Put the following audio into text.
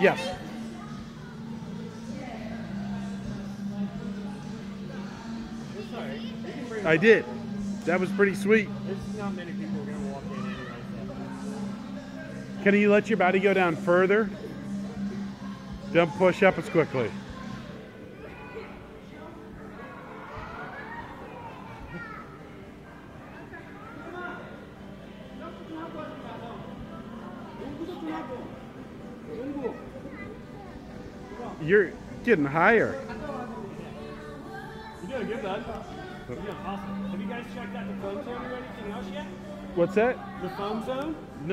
Yes. It's alright. You can bring I did. That was pretty sweet. There's not many people are gonna walk in anyway. Can you let your body go down further? Don't push up as quickly. You're getting higher. You're doing good, bud. You're doing awesome. Have you guys checked out the foam zone or anything else yet? What's that? The foam zone? No.